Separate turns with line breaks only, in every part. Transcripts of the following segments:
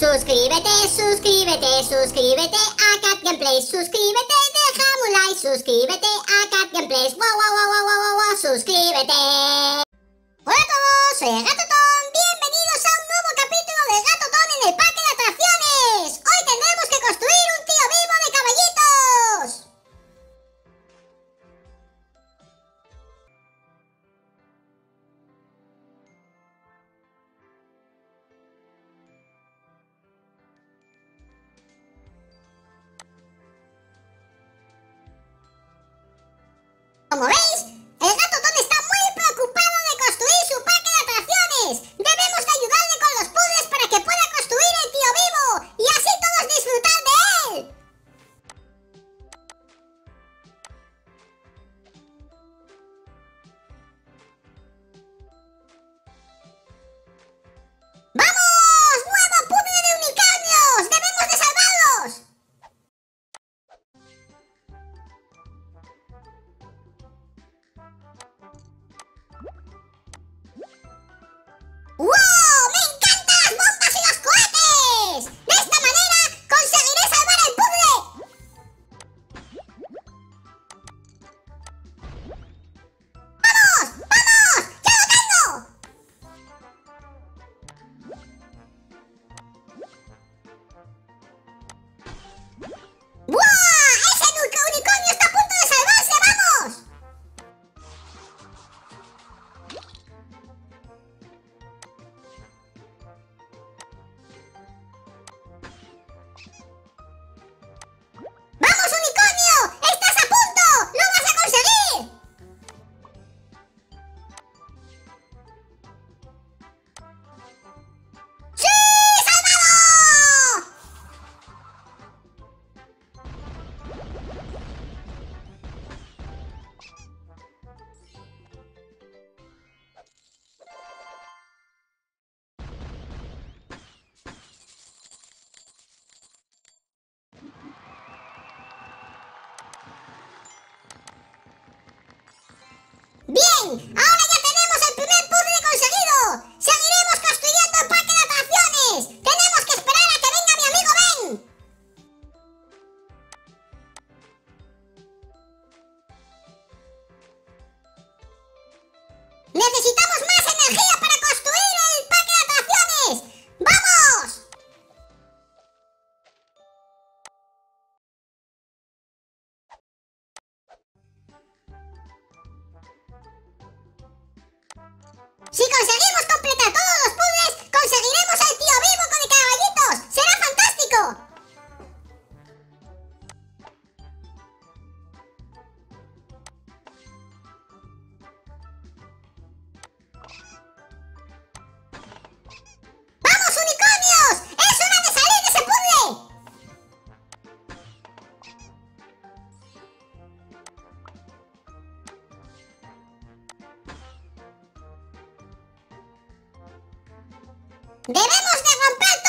Suscríbete, suscríbete, suscríbete a Cat Gameplays. Suscríbete, déjame un like. Suscríbete a Cat Gameplays. Wow, wow, wow, wow, wow, wow, suscríbete. Hola a todos, soy el Gato Tom. Bienvenidos a un nuevo capítulo de Gato Tom en el Parque de Atracciones. Hoy tendremos que construir oh ¡Debemos de romper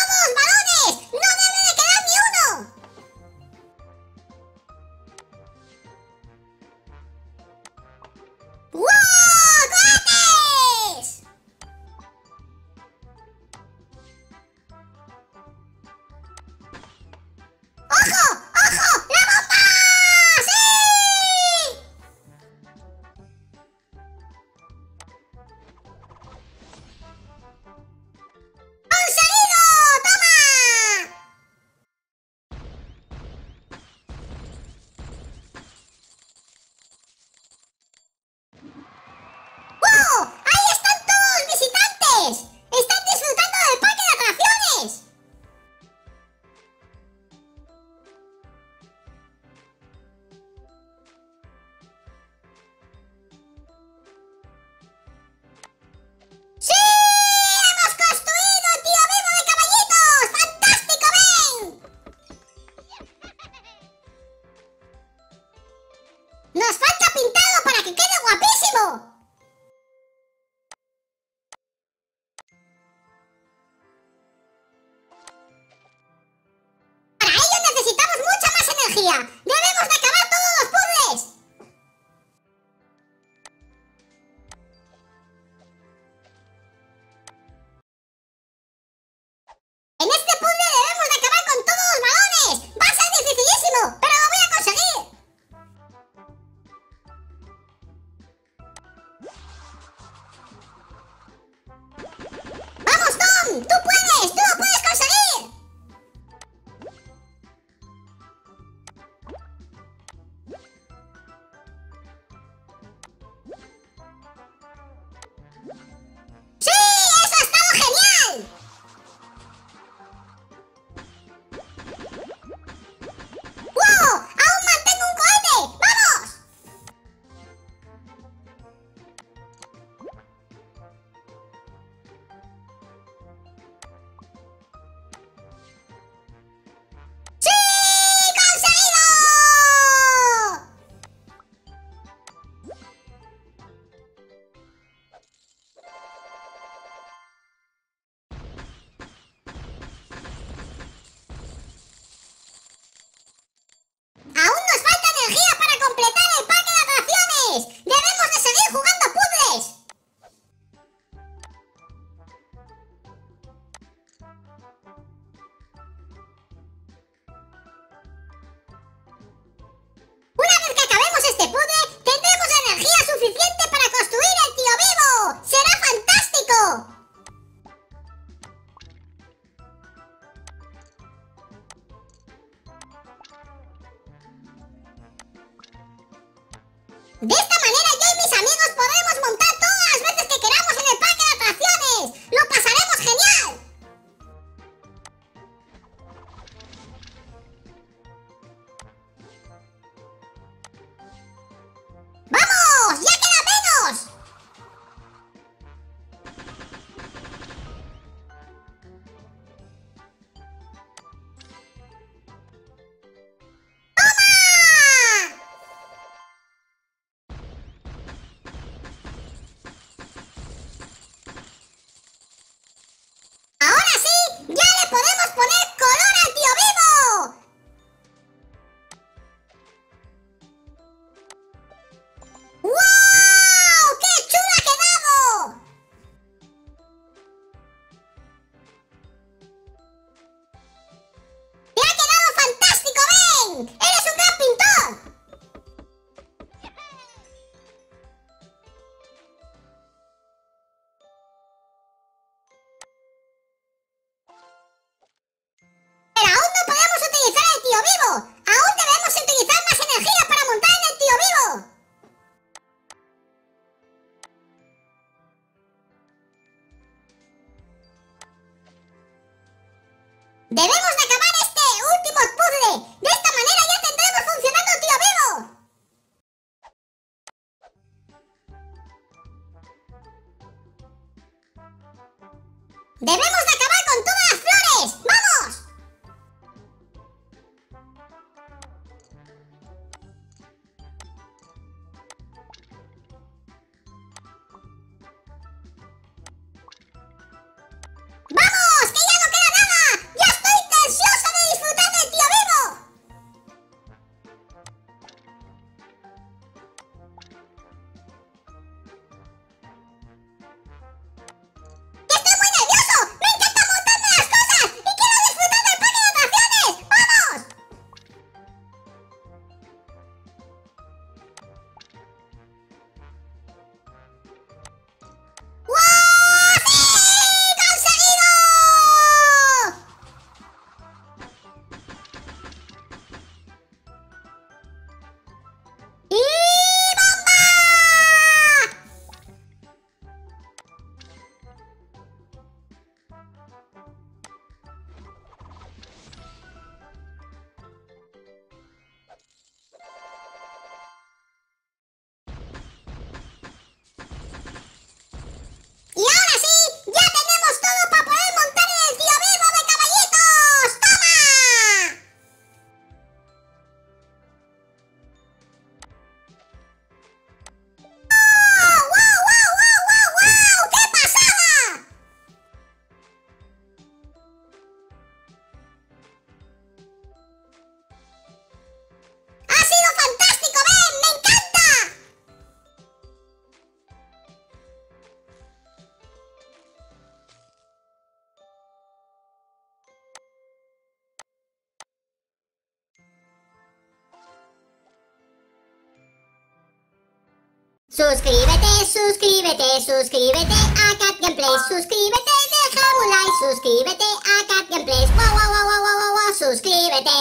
Suscríbete, suscríbete, suscríbete a Cat Gameplays. Suscríbete, deja un like. Suscríbete a Cat Gameplays. Wow, wow, wow, wow, wow, wow, suscríbete.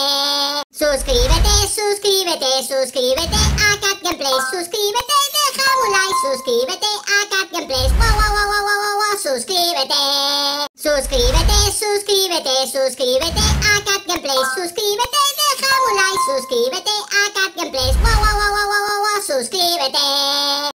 Suscríbete, suscríbete, suscríbete a Cat Gameplays. Suscríbete, deja un like. Suscríbete a Cat Gameplays. Wow, wow, wow, wow, wow, wow, suscríbete. Suscríbete, suscríbete, suscríbete